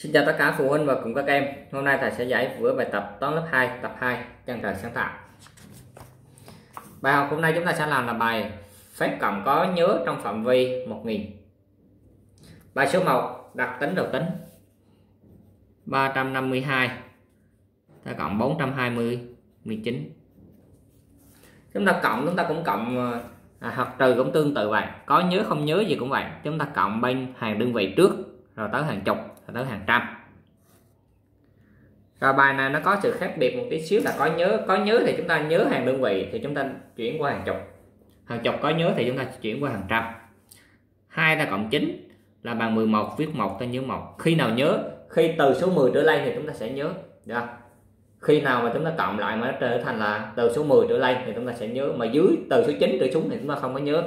Xin chào tất cả phụ huynh và cùng các em. Hôm nay thầy sẽ giải vừa bài tập toán lớp 2, tập 2, chân trời sáng tạo. Bài học hôm nay chúng ta sẽ làm là bài phép cộng có nhớ trong phạm vi 1000. Bài số 1, đặc tính đầu tính. 352 ta cộng 420 19. Chúng ta cộng chúng ta cũng cộng à, hoặc trừ cũng tương tự vậy. Có nhớ không nhớ gì cũng vậy. Chúng ta cộng bên hàng đơn vị trước rồi tới hàng chục tới hàng trăm. Rồi bài này nó có sự khác biệt một tí xíu là có nhớ có nhớ thì chúng ta nhớ hàng đơn vị thì chúng ta chuyển qua hàng chục. Hàng chục có nhớ thì chúng ta chuyển qua hàng trăm. Hai ta cộng 9 là bằng 11 viết một ta nhớ một. Khi nào nhớ, khi từ số 10 trở lên thì chúng ta sẽ nhớ, được khi nào mà chúng ta cộng lại mà nó trở thành là từ số 10 trở lên thì chúng ta sẽ nhớ, mà dưới từ số 9 trở xuống thì chúng ta không có nhớ.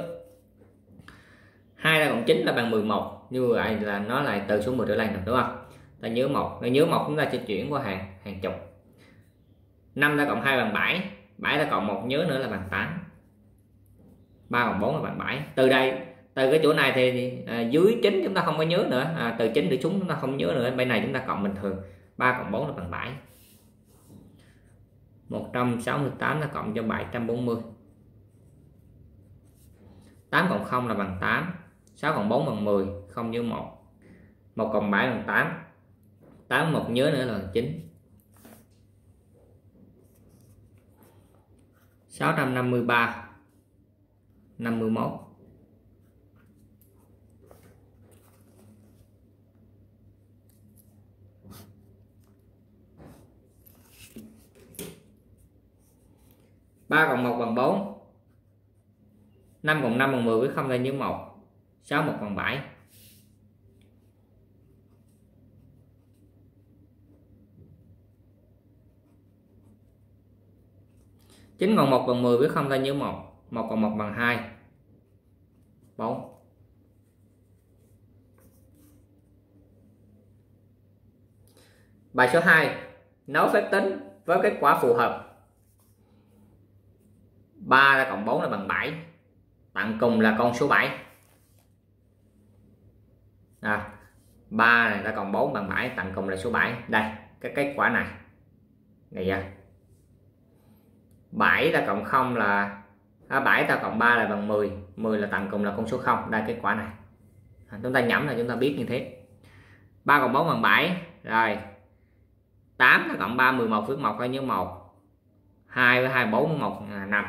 2 là cộng 9 là bằng 11 như vậy là nó lại từ số 10 trở lên được đúng không? Ta nhớ một nó nhớ một chúng ta sẽ chuyển qua hàng hàng chục. 5 ta cộng 2 bằng 7 7 ta cộng một nhớ nữa là bằng 8 3 cộng 4 là bằng 7 từ đây từ cái chỗ này thì à, dưới 9 chúng ta không có nhớ nữa. À, từ 9 để xuống chúng ta không nhớ nữa. Bên này chúng ta cộng bình thường. 3 cộng 4 là bằng 7 168 là cộng cho 740 8 cộng 0 là bằng 8 6 cộng 4 bằng 10 không nhớ 1 1 cộng 7 bằng 8 8 1 nhớ nữa là 9 653 51 3 cộng 1 bằng 4 5 cộng 5 bằng 10 với 0 ra nhớ 1 6 1 bằng 7 9 cộng 1 bằng 10 với không ta nhớ 1 1 cộng 1 bằng 2 4 Bài số 2 Nấu phép tính với kết quả phù hợp. 3 là cộng 4 là bằng 7 Tặng cùng là con số 7 à, 3 này ta còn 4 bằng 7 tặng cùng là số 7 đây cái kết quả này. Này giờ 7 ta cộng 0 là à, 7 ta cộng 3 là bằng 10 10 là tặng cùng là con số 0 đây kết quả này. À, chúng ta nhẩm là chúng ta biết như thế. 3 cộng 4 bằng 7 rồi. 8 ta cộng 3 11 với 1 coi như 1 2 với 2 4 1 5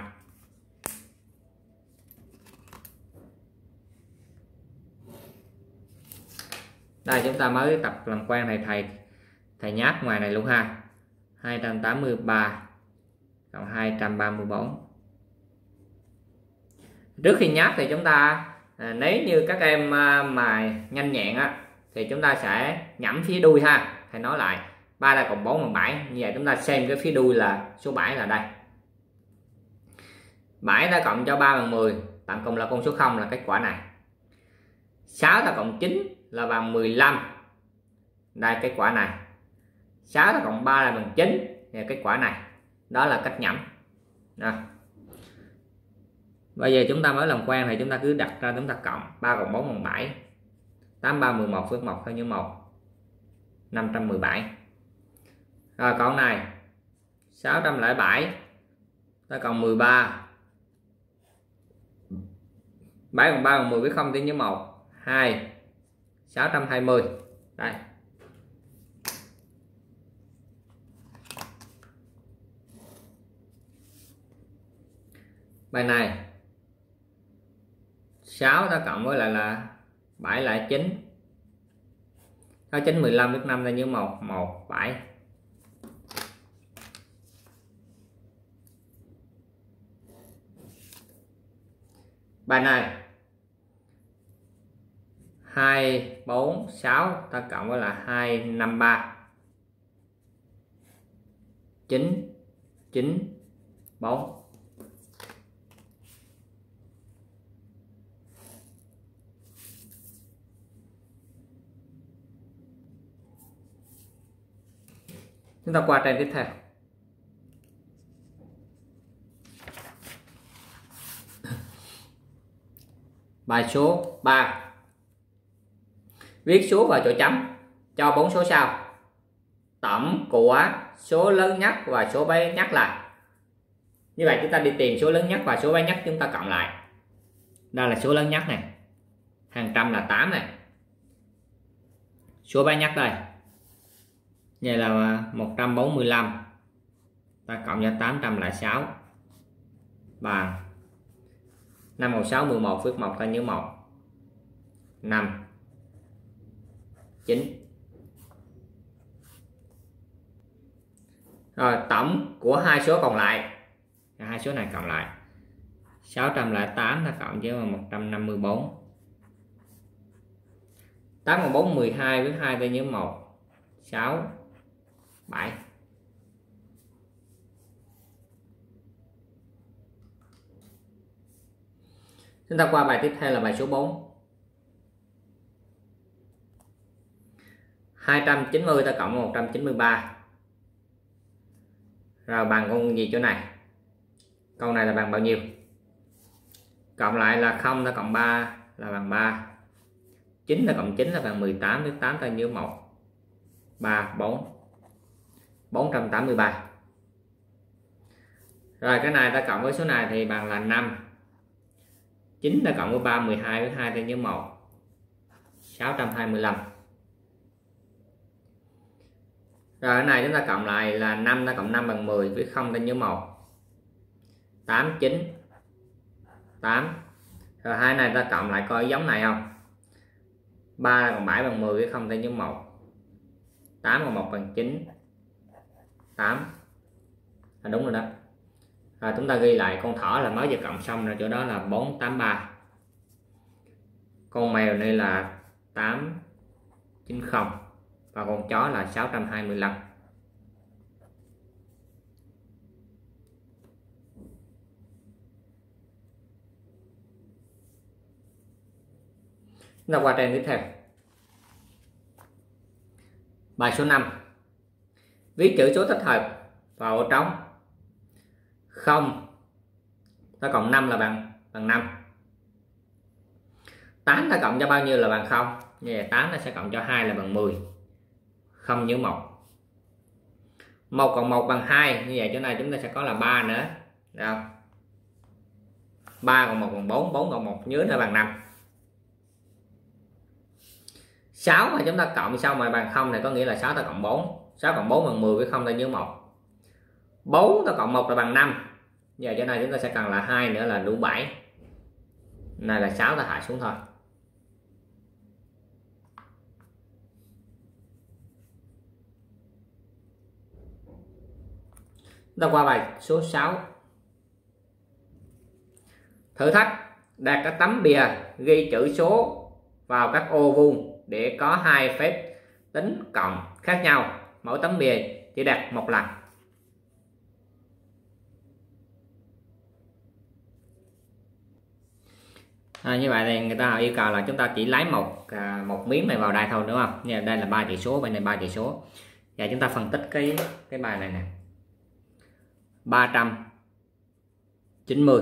đây chúng ta mới tập làm quen này thầy thầy nhát ngoài này luôn ha. 283 cộng 234 trước khi nháp thì chúng ta à, nếu như các em à, mà nhanh nhẹn á thì chúng ta sẽ nhẩm phía đuôi ha. Thầy nói lại 3 là cộng 4 bằng 7 như vậy chúng ta xem cái phía đuôi là số 7 là đây. 7 ta cộng cho 3 bằng 10 tặng cùng là con số 0 là kết quả này. 6 ta cộng 9 là bằng 15 đây kết quả này. 6 ta cộng 3 là bằng 9 là kết quả này đó là cách nhẩm. Đó. bây giờ chúng ta mới làm quen thì chúng ta cứ đặt ra chúng ta cộng 3 cộng 4 bằng 7 8 3 11 phước 1 theo như 1 517 rồi, còn này. 607 ta còn 13 7 cộng 3 bằng 10 với 0 tính như 1 2 620 đây. Bài này. 6 ta cộng với lại là 7 lại 9 6 9 15 biết 5 ra như 1 1 7 bài này. 2 4 6 ta cộng với là 2 5 3 9 9 4 chúng ta qua trang tiếp theo. Bài số 3 viết số vào chỗ chấm, cho bốn số sau. Tổng của số lớn nhất và số bé nhất là như vậy chúng ta đi tìm số lớn nhất và số bé nhất chúng ta cộng lại. Đây là số lớn nhất này. Hàng trăm là 8 này. Số bé nhất đây vậy là 145 ta cộng cho 806 bằng. 5 1 6 11 viết 1 ta nhớ 1 5 9 rồi, tổng của hai số còn lại. Hai số này cộng lại. 608 ta cộng với 154 8 còn 4 12 với 2 ta nhớ 1 6 7 Chúng ta qua bài tiếp theo là bài số 4 290 ta cộng 193 Rồi bằng con gì chỗ này? Câu này là bằng bao nhiêu? Cộng lại là 0 ta cộng 3 là bằng 3 9 ta cộng 9 là bằng 18 với 8 ta nhớ 1 3 4 483 rồi, cái này ta cộng với số này thì bằng là 5 9 ta cộng với 3 12 với 2 ta với 1 625 rồi, cái này chúng ta cộng lại là 5 ta cộng 5 bằng 10 với 0 ta nhớ 1 8 9 8 rồi, hai này ta cộng lại coi giống này không? 3 cộng 7 bằng 10 với 0 ta nhớ 1 8 cộng 1 bằng 9 8 à, đúng rồi đó. À, chúng ta ghi lại con thỏ là mới vừa cộng xong rồi chỗ đó là 483 con mèo đây là 890 và con chó là 625 Chúng ta qua trang tiếp theo. Bài số 5 Viết chữ số thích hợp vào trống không. Ta cộng 5 là bằng bằng 5 8 ta cộng cho bao nhiêu là bằng 0 như vậy 8 ta sẽ cộng cho 2 là bằng 10 không nhớ 1 1 cộng 1 bằng 2 như vậy chỗ này chúng ta sẽ có là 3 nữa. Được không? 3 cộng 1 bằng 4 4 cộng 1 nhớ là bằng 5 6 mà chúng ta cộng xong mà bằng 0 này có nghĩa là 6 ta cộng 4 6 cộng 4 bằng 10 với 0 ta nhớ 1 4 ta cộng 1 là bằng 5 giờ chỗ này chúng ta sẽ cần là hai nữa là đủ 7 này là 6 ta hạ xuống thôi. Ta qua bài số 6 thử thách đặt các tấm bìa ghi chữ số vào các ô vuông để có hai phép tính cộng khác nhau mỗi tấm bìa chỉ đặt một lần. À, như vậy thì người ta yêu cầu là chúng ta chỉ lấy một à, một miếng này vào đây thôi đúng không? Như đây là ba chỉ số bên này ba chỉ số. Và chúng ta phân tích cái cái bài này nè. 390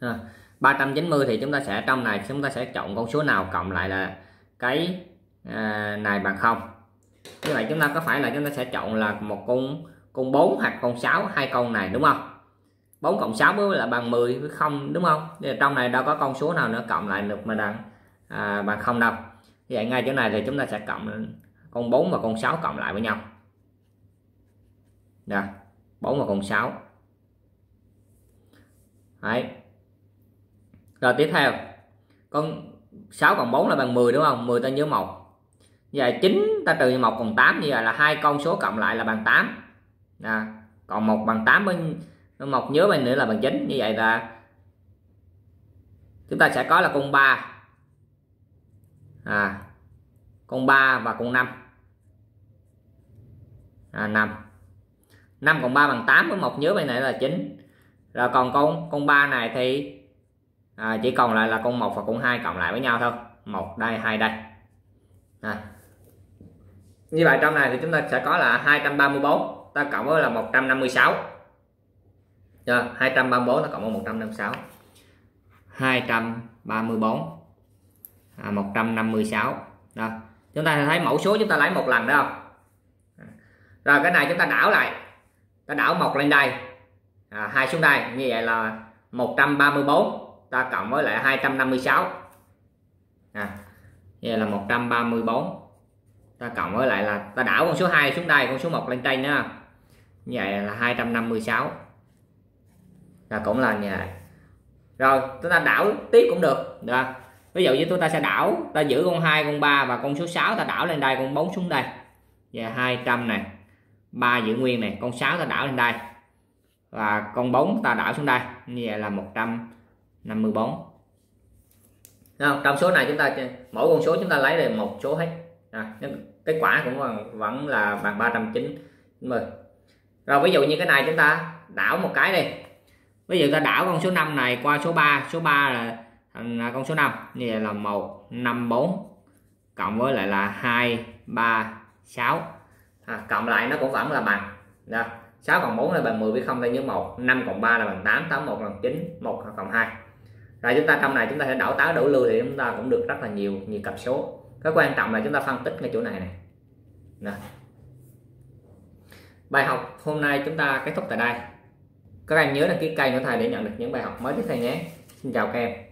à, 390 thì chúng ta sẽ trong này chúng ta sẽ chọn con số nào cộng lại là cái à, này bằng không như vậy chúng ta có phải là chúng ta sẽ chọn là một con con 4 hoặc con 6 hai con này đúng không? 4 cộng 6 mới là bằng 10 với không đúng không? Thì trong này đâu có con số nào nữa cộng lại được mà bằng à, bằng không đâu. Như vậy ngay chỗ này thì chúng ta sẽ cộng con 4 và con 6 cộng lại với nhau. Nè 4 và con 6 Đấy. rồi tiếp theo con 6 cộng 4 là bằng 10 đúng không? 10 ta nhớ 1 giờ 9 ta trừ 1 còn 8 như vậy là hai con số cộng lại là bằng 8 à, còn 1 bằng 8 bên một nhớ bên nữa là bằng 9 như vậy là chúng ta sẽ có là con 3 à con 3 và con 5 à 5 5 cộng 3 bằng 8 với một nhớ bên này là 9 rồi còn con con 3 này thì à, chỉ còn lại là con 1 và con 2 cộng lại với nhau thôi. Một đây hai đây. À như vậy trong này thì chúng ta sẽ có là 234 ta cộng với là 156 rồi 234 nó cộng với 156 234 à, 156 đó chúng ta thấy mẫu số chúng ta lấy một lần đó không? Rồi cái này chúng ta đảo lại. Ta đảo một lên đây. À, hai xuống đây. Như vậy là 134 ta cộng với lại 256 à, như vậy là 134 ta cộng với lại là ta đảo con số 2 xuống đây con số 1 lên trên nữa như vậy là 256 là cũng là như vậy. Rồi chúng ta đảo tiếp cũng được. Được ví dụ như chúng ta sẽ đảo ta giữ con 2 con 3 và con số 6 ta đảo lên đây con 4 xuống đây. Và 200 này 3 giữ nguyên này con 6 ta đảo lên đây. Và con 4 ta đảo xuống đây. Như vậy là 154 không? trong số này chúng ta mỗi con số chúng ta lấy được một số hết. À, kết quả cũng vẫn là bằng 390 rồi ví dụ như cái này chúng ta đảo một cái đi. Ví dụ ta đảo con số 5 này qua số 3 số 3 là thành con số 5 như vậy là 154 cộng với lại là 2 3 6 à, cộng lại nó cũng vẫn là bằng. Đó. 6 cộng 4 là bằng 10 với 0 ta nhớ 1 5 cộng 3 là bằng 8 8 1 bằng 9 1 cộng 2 rồi chúng ta trong này chúng ta sẽ đảo táo đổ lưu thì chúng ta cũng được rất là nhiều nhiều cặp số cái quan trọng là chúng ta phân tích cái chỗ này này. Nè. bài học hôm nay chúng ta kết thúc tại đây. Các em nhớ đăng ký kênh của thầy để nhận được những bài học mới tiếp theo nhé. Xin chào các em.